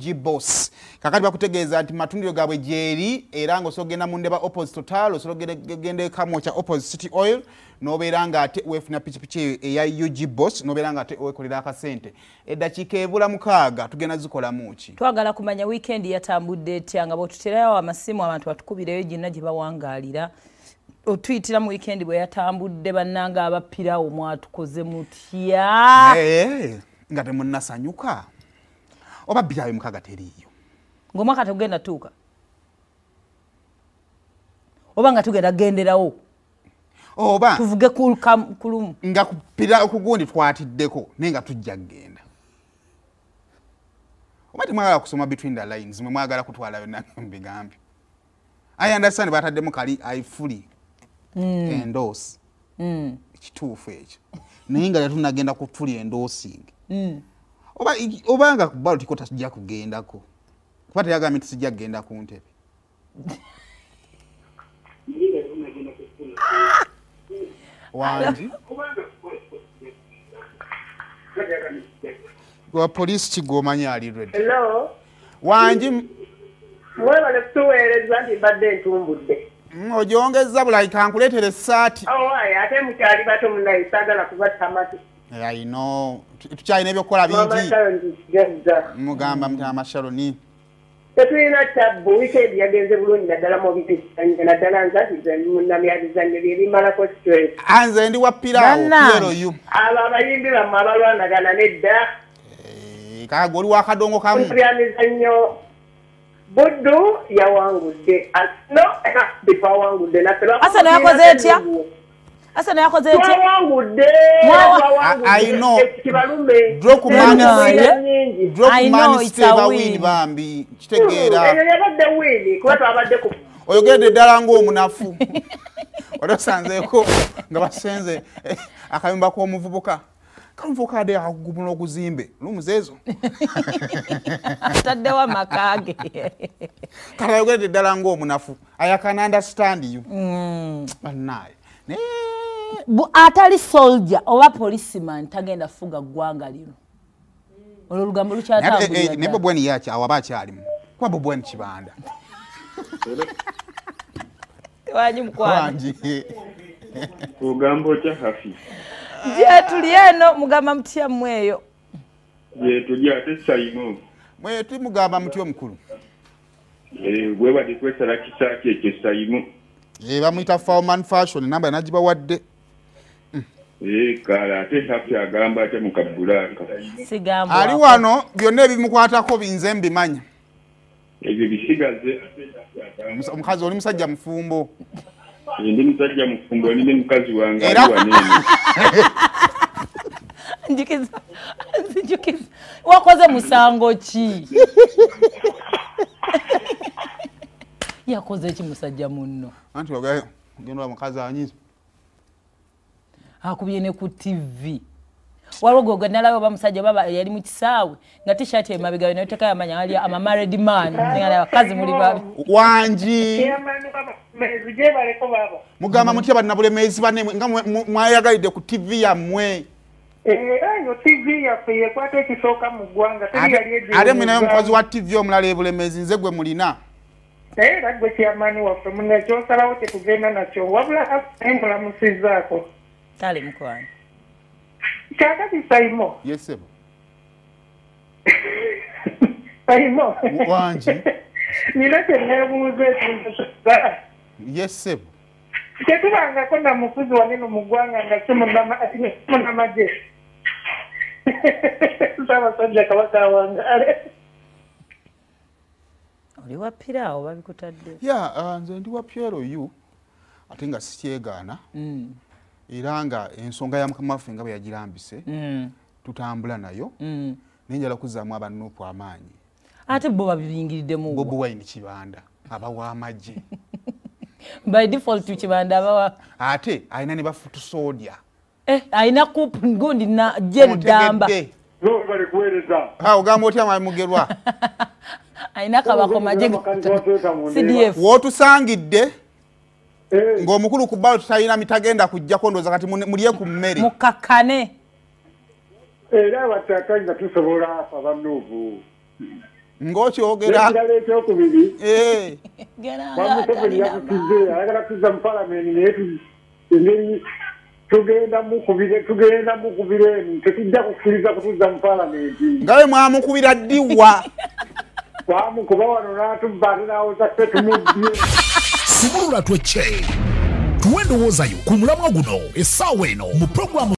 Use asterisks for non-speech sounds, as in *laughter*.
gbos kakati bakutegeeza nti matundiro gaabwe gyeri era ngaosobola ogenda mu ndeba opposite total osobola ogenda ekamo kya opposite city oil nobeera nga ate wefuna pikipiki eya ug bos nobeera nga ate wekolera akasente. Eddakiika ebula mukaaga tugenda zikolamu ki? Twagala kumanya wiikendi yatambudde etya nga bwetuterawo amasimu abantu batukubireyo gyonna gye bawangaalira otuyitira mu wiikendi bwe yatambudde bannanga abapirawo mwatukoze mutya? Nga temunasanyuka oba birawe mukaaga teriiyo ngaomwaka tegugenda tuuka. Oba nga tugenda genderawo oba tuvuge ku kam- ku lumu. nga kupira okugundi twatiddeko naye nga tujja kgenda oba temwagala kusoma between the lines mwe mwagala kutwalayo nange *laughs* mubigambe i understand bataddemu kali aifuli endoosi kituufu ekyo. Naye nga tetunagenda kutuli endoosing oba obanga kubalo tiko tajja kugendako kuba teyagambye nti sijja kugenda ku ntebe wangi wa polisi kigomanyi ali redi Hello. wangi Mwebale kutuweereza nti mbadde ntumbudde. mm, ogyongeza bulayi kankuleetera essaati Owaye ate mukyali bato munaye saagala kubatta matu. Ayino tukyalina ebyokukola bingi mugamba mutama shaloni Tetulina tabbu wiikendi yagenze bulungi naddala mu bizanyo naddala nzatiza munnamya bizannyo bye bimalako stress. anze ndi wa piraawo Bannange. pieroyu Abo abayimbi bammwe abalwanagana nedda. kaga oli wakadongo kamu Bya mizannyo Buddu yawangudde. No, twawangudde *laughs* naffe. Hassan yakoze etya? Asana yakoze etya twawangudde Mwawa- twawangudde. I- I know. kibalume Drogman Naye. nyingi I know. Drokman it's a steva win. win bambi eyo kitegeera yabadde wiini kuba twabadde ku oyogedde ddala ng'omunafu. *laughs* Wali osanzeeko nga basenze eh, akayumba k'omuvubuka. Kamuvubuka adde akugumula oguzimbe lumuzeezo. *laughs* Ataddewo amaka ge. *laughs* Kati ayogedde ddala ng'omunafu. Ayakana understand you. Mm. bannaye. Naye Bu- atali soldier oba policeman tagenda fuga ggwanga lino. Olwo olugambo naye lukyatambulira ddala. bobweni yaki? Awo aba akyalimu. Kuba bobweni kibanda. Wanyi mukwano. Wangi ogamba *laughs* otya hafi? Gye tuli eno mugamba mutyammwe eyo yetuli ate saimo mwe tumugamba muti omukulu. Webade kwesala kisaaki ekyo saimo Eh, bamuyita foreman fashion namba nagibawadde kale ate hafi agamba atya mukabulaka sigamba ali wano byonna ebimukwatako binze mbimanya. Ebyo bisigaze omukazi oli musajja mufumbo. Ndi musajja mufumbo nine mukazi wange ali waneeno *laughs* njikiza nzijukiza wakoze musango ki? *laughs* Yakoze ki musajja munno? Anti oga- ogenda ola mukazi anyiza akubye ne ku tv waliwo gwe gwenalabe oba musajja oba yali mu kisaawe nga tishati emabigayo nayoteka yamanya ali amamaredi man abakazi muli babi wangi mugamba mutya balina bulemeezi bane nga mwayagalidde ku tv yammwe. Yo Ate- ate mwinayo egirizaamu. mukozi wa tv omulala ebulemeezi nze gwe mulina. Naye era gwe chairman waffe muna kyosalawo tetugenda nakyo wabula mulamusizaako tale mukwano kyakati saimo. Yesebo *laughs* saimo. Wangi nina kyeneebuuza ekintusa yesebo tetubangako na mufuzi wanene mu ggwanga nga si munnama- munnamagye *laughs* saabasajja kabaka awangale *laughs* oli wapiraawo babikutadde ya ah, nze ndi wa piero yu ate nga sikyegaana Mm, era nga ensonga ya mukama waffe nga bwe yagirambise mm, tutambula nayo mm. naye njala kuzzaamu abanuupu amaanyi. Ate bo babibingiriddemu bobi wine kibanda aba w'amagye *laughs* by default kibanda abawa ate alina ne bafutusoodia eh, alina kupu gundi kuweereza. Ha, ogamba otya mamugerwa alina *laughs* kabakomaje cdf wootusangidde ng'omukulu ku bbalo tutalina mitagenda kujjako ndooza kati mulye ku mmere. Mukakkane. Era abataka nga tusobola afa bannuuvu ng'okyogera. Ekirala ekyokubiri. Eh, *laughs* bamuseveni yakutuzze ayagala kuzza mu palamenti naye engeri tugenda mukubire tugenda mukubire enu tetujja kukkiriza kutuzza mu palamenti nga we mwamukubira ddiwa. Twamukuba wano n'atubba atinaawoza ffe tumuddye *laughs* sumulula twecce tuwe endowooza yo ku mulamwa guno essaawa eno mu puroguramu